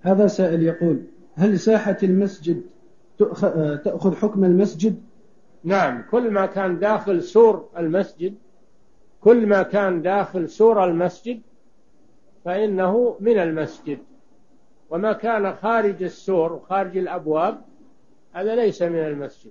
هذا سائل يقول هل ساحة المسجد تأخذ حكم المسجد؟ نعم كل ما كان داخل سور المسجد كل ما كان داخل سور المسجد فإنه من المسجد. وما كان خارج السور وخارج الأبواب هذا ليس من المسجد.